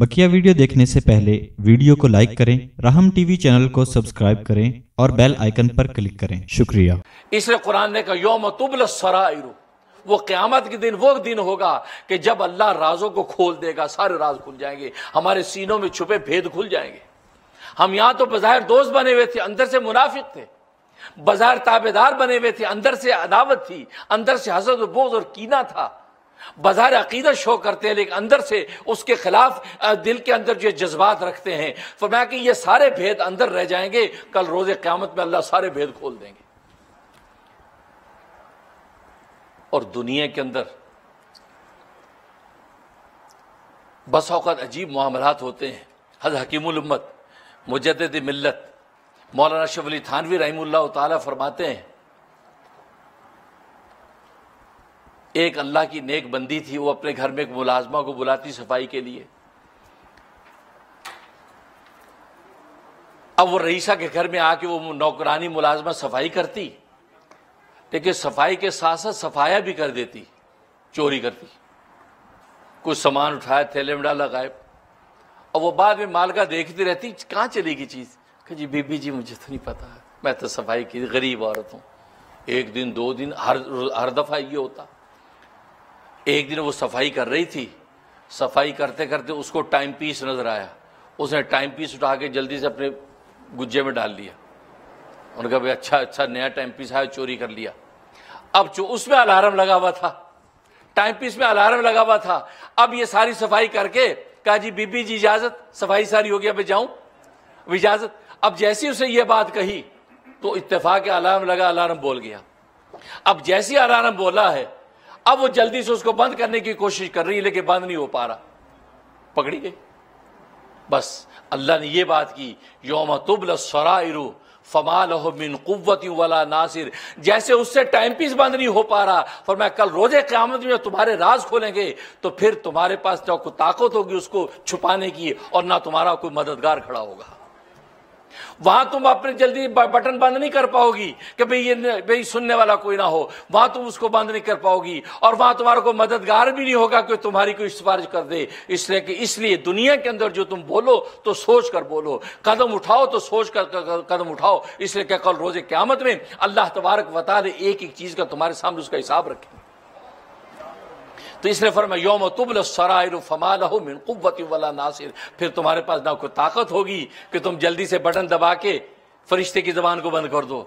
بکیا video دیکھنے سے پہلے ویڈیو کو لائک کریں، رحم ٹی وی چینل کو سبسکرائب کریں اور بیل آئیکن پر کلک کریں۔ شکریہ۔ اس لیے قرآن نے کہا، یوم تبل السرائر، وہ قیامت کے دن، وہ دن ہوگا کہ جب اللہ رازوں کو کھول دے گا، سارے راز کھل جائیں گے، ہمارے سینوں میں چھپے بھید کھل جائیں گے۔ ہم یہاں تو بظاہر دوست بنے ہوئے تھے، اندر سے منافق تھے۔ بظاہر تابدار بنے ہوئے تھے، اندر سے عداوت تھی، اندر سے حسد و بغض اور کینہ تھا۔ بظاہر عقیدت شو کرتے ہیں، لیکن اندر سے اس کے خلاف دل کے اندر جو جذبات رکھتے ہیں۔ فرمایا کہ یہ سارے بھید اندر رہ جائیں گے، کل روز قیامت میں اللہ سارے بھید کھول دیں گے۔ اور دنیا کے اندر بس اوقات عجیب معاملات ہوتے ہیں۔ حض حکیم الامت، مجدد ملت، مولانا شف علی تھانوی رحم اللہ تعالیٰ فرماتے ہیں ایک اللہ کی نیک بندی تھی، وہ اپنے گھر میں ایک ملازمہ کو بلاتی صفائی کے لیے۔ اب وہ رئیسہ کے گھر میں آ کے وہ نوکرانی ملازمہ صفائی کرتی، لیکن صفائی کے ساتھ ساتھ صفایا بھی کر دیتی، چوری کرتی۔ کچھ سامان اٹھایا تھیلے میں ڈالا غائب۔ اور وہ بعد میں مالکا دیکھتی رہتی، کہاں چلے گی چیز؟ کہ جی بی بی جی مجھے تو نہیں پتا۔ میں تو صفائی کی غریب عورت ہوں۔ ایک دن، دو دن، ہر ہر دفعہ یہ ہوتا۔ ایک دن وہ صفائی کر رہی تھی، صفائی کرتے کرتے اس کو ٹائم پیس نظر آیا۔ اس نے ٹائم پیس اٹھا کے جلدی سے اپنے گجے میں ڈال لیا۔ ان کا بھائی اچھا اچھا نیا ٹائم پیس آیا، چوری کر لیا۔ اب جو اس میں الارم لگا ہوا تھا، ٹائم پیس میں الارم لگا ہوا تھا، اب یہ ساری صفائی کر کے کہا جی بی بی جی اجازت، صفائی ساری ہو گیا میں جاؤں۔ اب اجازت۔ اب جیسی اسے یہ بات کہی تو اتفاق الارم لگا، الارم بول گیا۔ اب جیسی الارم بولا ہے اب وہ جلدی سے اس کو بند کرنے کی کوشش کر رہی ہے، لیکن بند نہیں ہو پا رہا۔ پکڑی گئی۔ بس، اللہ نے یہ بات کی، یوم تبل سرائر فما من قوت ولا ناصر۔ جیسے اس سے ٹائم پیس بند نہیں ہو پا رہا اور میں کل روز قیامت میں تمہارے راز کھولیں گے، تو پھر تمہارے پاس نہ کوئی طاقت ہوگی اس کو چھپانے کی، اور نہ تمہارا کوئی مددگار کھڑا ہوگا۔ وہاں تم اپنے جلدی بٹن بند نہیں کر پاؤ گی کہ بھئی یہ بھئی سننے والا کوئی نہ ہو۔ وہاں تم اس کو بند نہیں کر پاؤ گی اور وہاں تمہارا کوئی مددگار بھی نہیں ہوگا کہ تمہاری کوئی سفارش کر دے۔ اس لیے کہ اس لیے دنیا کے اندر جو تم بولو تو سوچ کر بولو۔ قدم اٹھاؤ تو سوچ کر قدم اٹھاؤ۔ اس لیے کہ کل روز قیامت میں اللہ تبارک وطالع ایک ایک چیز کا تمہارے سامنے اس کا حساب رکھے۔ تو اس نے فرمایا، یوم تبل السرائر فما له من قوت ولا ناصر. پھر تمہارے پاس نہ کوئی طاقت ہوگی کہ تم جلدی سے بٹن دبا کے فرشتے کی زبان کو بند کر دو۔